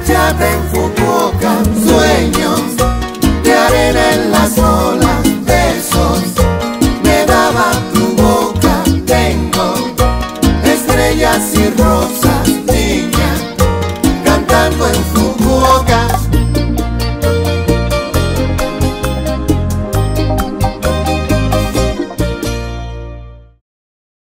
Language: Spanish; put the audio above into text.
playa en Fukuoka, sueños de arena en las olas, besos me daba tu boca, tengo estrellas y rosas.